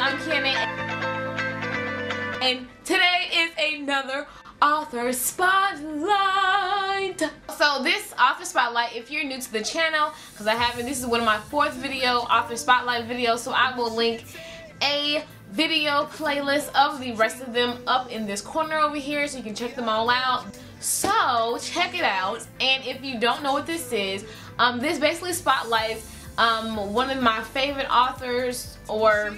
I'm Kenny and today is another author spotlight. So this author spotlight, if you're new to the channel, because I haven't, this is one of my fourth video, author spotlight video, so I will link a video playlist of the rest of them up in this corner over here so you can check them all out. So check it out and if you don't know what this is, um, this basically spotlights um, one of my favorite authors or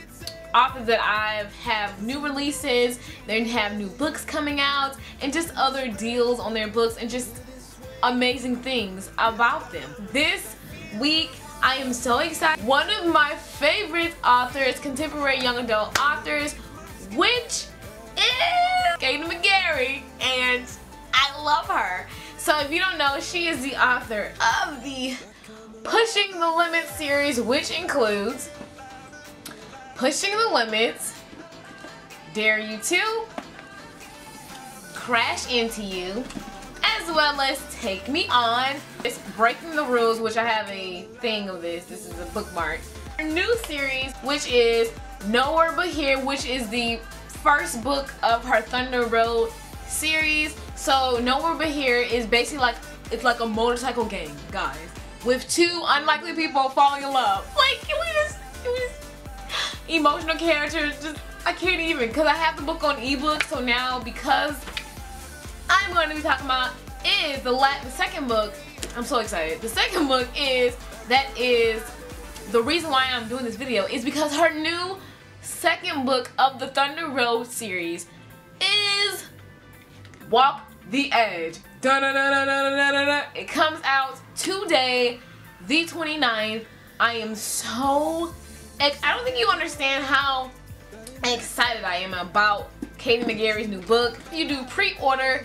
authors that I have new releases, they have new books coming out, and just other deals on their books and just amazing things about them. This week I am so excited. One of my favorite authors, contemporary young adult authors, which is Katie McGarry, and I love her. So if you don't know, she is the author of the Pushing the Limits series, which includes Pushing the Limits, Dare You To, Crash Into You, as well as Take Me On. It's Breaking the Rules, which I have a thing of this. This is a bookmark. Her new series, which is Nowhere But Here, which is the first book of her Thunder Road series. So Nowhere But Here is basically like, it's like a motorcycle game, guys with two unlikely people falling in love. Like, can we just, emotional characters, just, I can't even, because I have the book on ebook, so now because I'm going to be talking about is the, la the second book, I'm so excited, the second book is, that is, the reason why I'm doing this video is because her new second book of the Thunder Road series is Walk the Edge. It comes out today, the 29th. I am so, I don't think you understand how excited I am about Katie McGarry's new book. If you do pre-order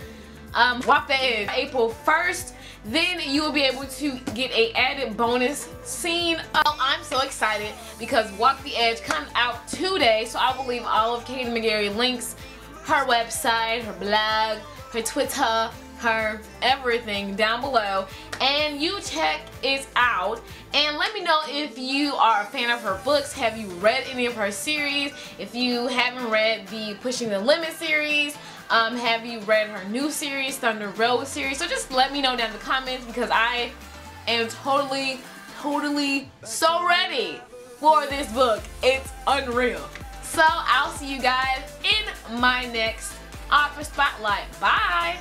um, the Edge April 1st. Then you will be able to get a added bonus scene. Oh, I'm so excited because Walk the Edge comes out today. So I will leave all of Katie McGarry links, her website, her blog, her Twitter, her everything down below. And you check it out. And let me know if you are a fan of her books. Have you read any of her series? If you haven't read the pushing the limit series um, have you read her new series thunder road series? So just let me know down in the comments because i am totally totally so ready for this book. It's unreal. So i'll see you guys in my next author spotlight. Bye